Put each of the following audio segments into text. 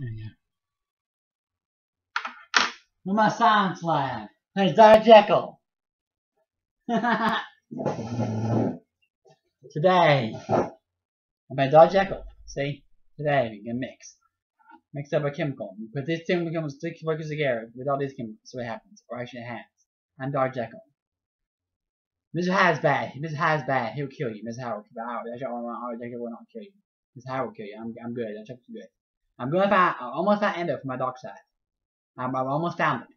There you go. Where's my science lab? Hey, Dr. Jekyll. Today, I'm by Dr. Jekyll. See? Today, we can mix. Mix up a chemical. Put this chemical stick focus together with all these chemicals. So what happens. Or actually it has. I'm Dr. Jekyll. Mr. Hyde's bad. Mr. Hyde's bad. He'll kill you. Mr. Kill you. That's all I Dr. Jekyll will not kill you. Mr. Hyde will kill you. I'm, I'm good. Jekyll's good. I'm going to find, I almost found end of my dark side. I'm, I've almost found it.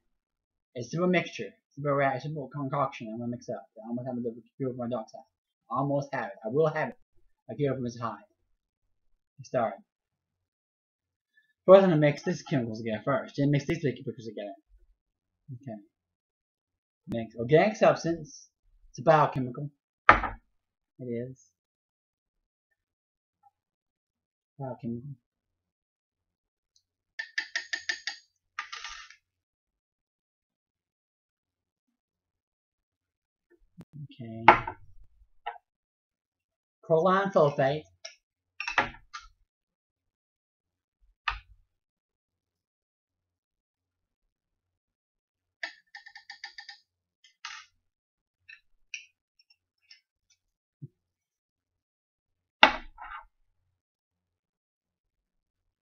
It's a simple mixture. Simple reaction, simple concoction I'm to mix up. I almost have the cure for my dark side. I almost have it. I will have it. I cure for Mr. Hyde. Start. First I'm to mix these chemicals together first. Then mix these three chemicals together. Okay. Mix organic substance. It's a biochemical. It is. Biochemical. Okay. Proline sulfate.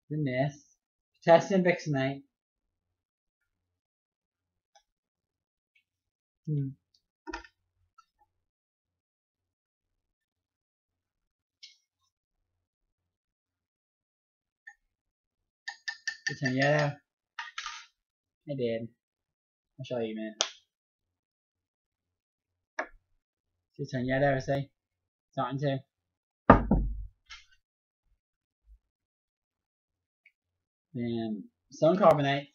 Then this. Potassium. Hmm. In yellow. I did. I'll show you man. it's in yellow, see? Starting to. Um, then some carbonate.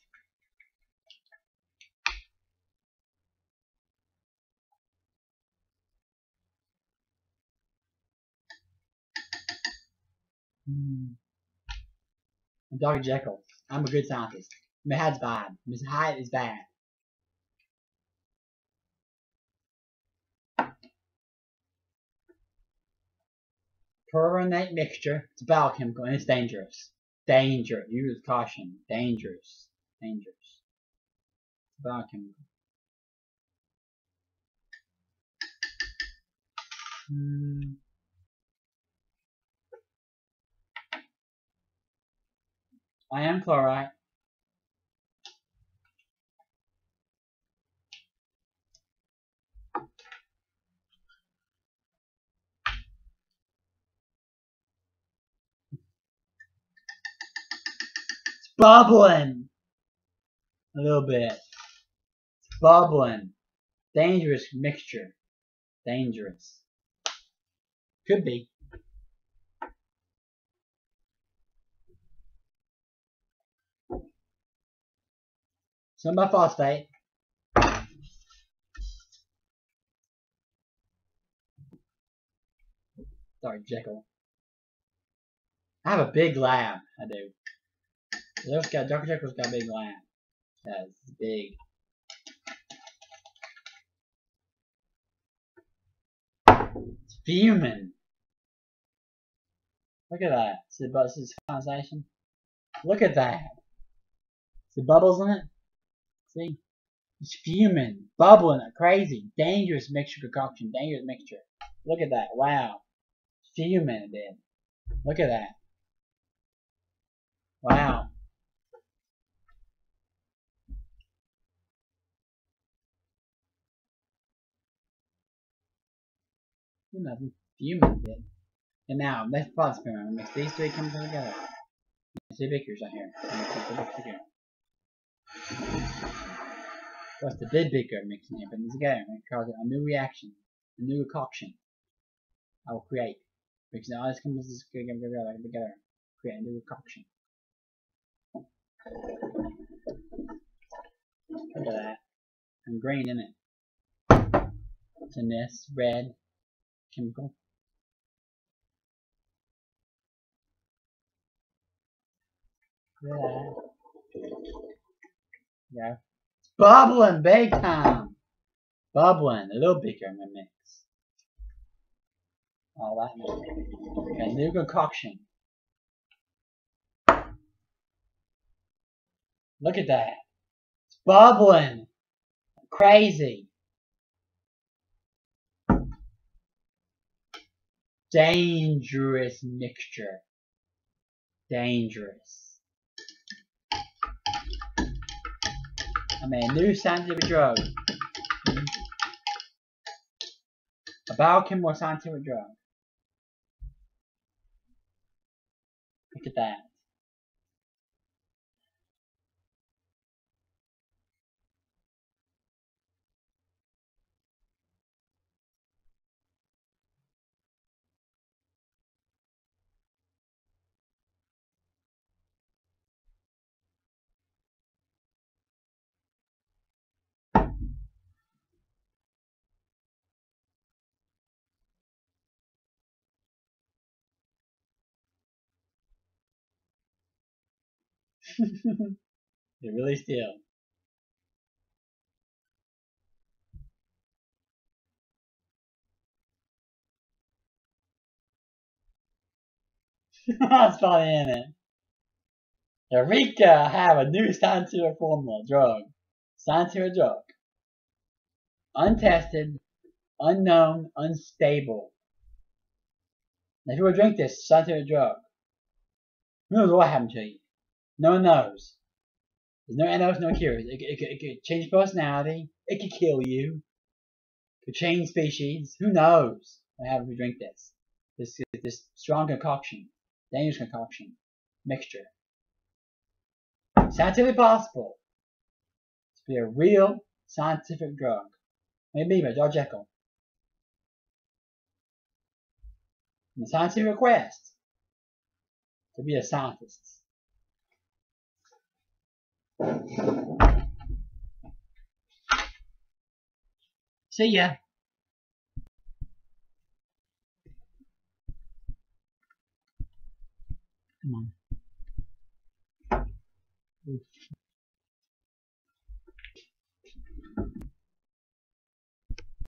Hmm. And Dr. Jekyll. I'm a good scientist. Mahad's bad. Miss Hyde is bad. Permanate mixture. It's a biochemical and it's dangerous. Danger. Use caution. Dangerous. Dangerous. Biochemical. Hmm. Iron chloride. It's bubbling. A little bit. It's bubbling. Dangerous mixture. Dangerous. Could be. Some biphosphate. Sorry, Jekyll. I have a big lab. I do. There's got Dr. Jekyll's got a big lab. That's big. It's fuming. Look at that. See the this condensation? Look at that. See bubbles in it? See? It's fuming, bubbling, a crazy, dangerous mixture concoction, dangerous mixture. Look at that. Wow. Fuming did. Look at that. Wow. Nothing. Fuming did. And now, let's pause for a moment. Mix these three come together. See Vickers out here. What's the big bigger mixing this together and cause a new reaction, a new concoction. I will create. Because all this comes together, together, create a new concoction. Look at that. And green in it. It's in this red chemical. Look at that. Yeah. It's bubbling big time. Bubbling. A little bigger in the mix. All that. A new concoction. Look at that. It's bubbling. Crazy. Dangerous mixture. Dangerous. I mean, a new scientific drug. A biochemical scientific drug. Look at that. they really still. That's funny, isn't it? Eureka! Have a new scientific formula drug. Scientific drug. Untested, unknown, unstable. If you would drink this scientific drug, who knows what happened to you? No one knows. There's no antidotes, no cures. It, it, it, could change personality. It could kill you. It could change species. Who knows what happens if we drink this? This this strong concoction, dangerous concoction, mixture. Scientifically possible to be a real scientific drug. Maybe by George Jekyll. And the scientific quest to be a scientist. See ya. Come on. Oof.